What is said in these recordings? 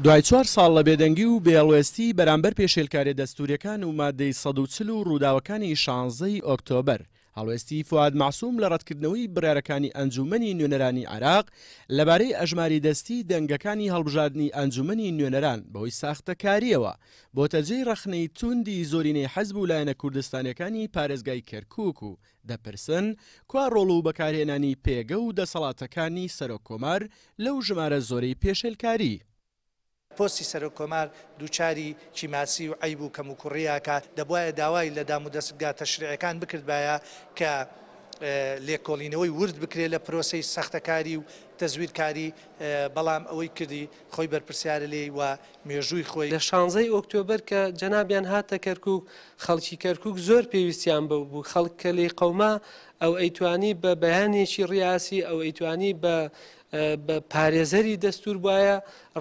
دوای چوار ساڵ لە بێدەنگی و بێڵوێستی بەرامبەر پێشێلکاریە دەستوریەکان و مادەی سەد و چل و ڕووداوەکانی شانزە ی ئۆکتۆبەر، هەڵوێستی فوئاد مەعسوم لە ڕەتکردنەوەی بڕیارەکانی ئەنجوومەنی نوێنەرانی عێراق لەبارەی ئەژماری دەستی دەنگەکانی هەڵبژاردنی ئەنجوومەنی نوێنەران بەهۆی ساختەکاریەوە بۆتە جێی ڕەخنەی تووندی زۆرینەی حزب و لایەنە کوردستانیەکانی پارێزگای کەرکوک و دەپرسن، کوا ڕۆڵ و بەکارهێنانی پێگە و دەسەڵاتەکانی سەرۆک کۆمار لەو ژمارە زۆرەی پێشێلکاری؟ پۆستی سەرۆک کۆمار دووچاری کیماسی و عەیب و کەموکوڕی ئەکات، دەبوایە داوای لە دامودەستگا تەشریعیەکان بکردبایە کە لێکۆڵینەوەی ورد بکرێت لە پرۆسەی سەختەکاری و تەزویرکاری، بەڵام ئەوەی کردی خۆی بەرپرسیارە لێی و مێژووی خۆی. لە شانزەی ئۆکتۆبەر کە جەنابیان هاتە کەرکوک خەڵکی کەرکوک زۆر پێویستیان بەو بوو خەڵک کە لێیقەوما ئەو ئەیتوانی بە بەیانێکی ڕیاسی ئەو ئەیتوانی بە بە پارێزەری دەستور بوایە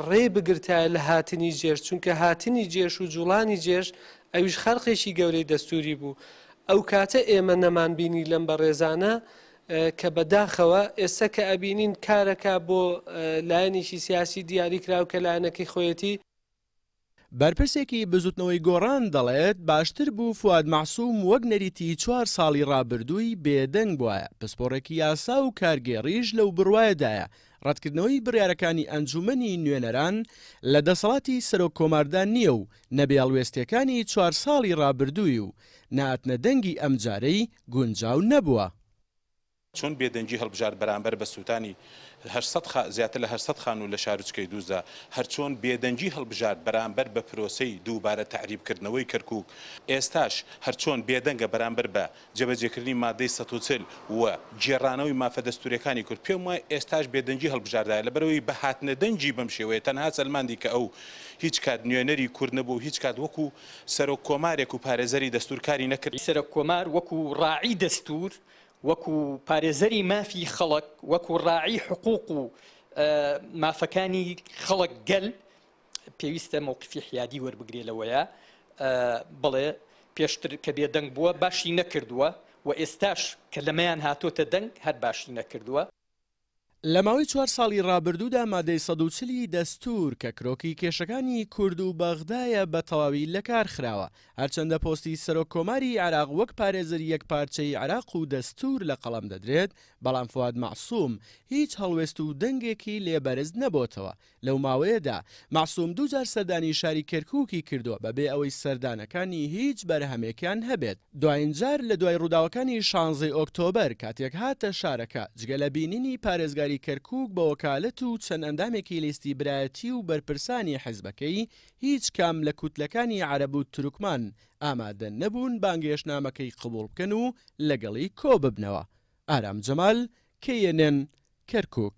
ڕێی بگرتایە لە هاتنی جێش چونکە هاتنی جێش و جوڵانی جێش ئەویش خەرقێکی گەورەی دەستوری بوو ئەو کاتە ئێمە نەمان بینی لەم بەڕێزانە کە بە داخەوە ئێستا کە ئەبینین کارەکە بۆ لایەنێکی سیاسی دیاری کراو کە لایەنەکەی خۆیەتی. بەرپرسێکی بزوتنەوەی گۆڕان دەڵێت، باشتر بوو فواد مەعسوم وەک نەریتی چوار ساڵی رابردووی بێدەنگ بوایە، پسپۆڕێکی یاسا و کارگێڕیش لەو بڕوایەدایە رەتکردنەوەی بڕیارەکانی ئەنجومەنی نوێنەران لە دەسەڵاتی سەرۆک کۆماردا نییە و نەبێڵوێستێکانی چوار ساڵی ڕابردووی و ناتنە دەنگی ئەمجارەی گونجاو نەبووە. چون بێدەنگی هەڵبژارد بەرامبەر بە سووتانی هەشت سەد خا زیاتر لە هەشت سەد خانوو لە شاروچکەی دووزە، هەرچۆن بێدەنگی هەڵبژارد بەرامبەر بە پرۆسەی دووبارە تەعریبکردنەوەی کەرکووک، ئێستاش هەرچۆن بێدەنگە بەرامبەر بە جێبەجێکردنی ماددەی سەد و چل و گێڕانەوەی مافە دەستوورییەکانی کورد، پێم وایە ئێستاش بێدەنگی هەڵبژاردایە، لەبەرئەوەی بە هاتنە دەنگی بەم شێوەیە تەنها سەلماندی کە ئەو هیچ کات نوێنەری کورد نەبووە و هیچ کات وەکو سەرۆک کۆمارێک و پارێزەری دەستوور کاری نەکردووە. سەرۆک کۆمار وەکو ڕاعی دەستوور، وەکو پارێزەری مافی خەڵک، وەکو ڕاعی حقوق و مافەکانی خەڵک، گەل، پێویستە مووقفی حیادی وەربگرێ لەوەیە بڵێ پێشتر کە بێدەنگ بووە باشی نەکردووە و ئێستاش کە لەمەیان هاتۆتە دەنگ هەر باشی نەکردووە. لە ماوەی چوار ساڵی ڕابردوودا مادەی سەد و چل ی دەستوور کە کرۆکی کێشەکانی کورد و بەغدایە بە تەواوی لەکار خراوە، هەرچەندە پۆستی سەرۆک کۆماری عێراق وەک پارێزەری یەک پارچەی عێراق و دەستوور لە قەڵەم دەدرێت، بەڵام فواد مەعسووم هیچ هەڵوێست و دەنگێکی لێ بەرز نەبۆتەوە، لەو ماوەیەدا مەعسوم دوو جار سەردانی شاری کەرکووکی کردووە بەبێ ئەوەی سەردانەکانی هیچ بەرهەمێکیان هەبێت، دواین جار لە دوای ڕووداوەکانی شانزەی ئۆکتۆبەر کاتێک هاتە شارەکە، جگە لە بینینی پارێزگاری کەرکووک بە وەکالەت و چەند ئەندامێکی لیستی برایەتی و بەرپرسانی حزبەکەی، هیچ کام لە کوتلەکانی عەرەب و تورکمان ئامادە نەبوون بانگهێشتنامەکەی قبووڵ بکەن و لەگەڵی کۆببنەوە. ئارام جەمال، Kenen، کەرکووک.